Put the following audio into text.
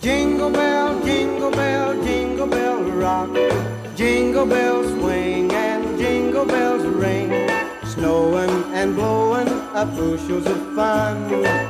Jingle bell, jingle bell, jingle bell rock. Jingle bells swing and jingle bells ring. Snowing and blowing up bushels of fun.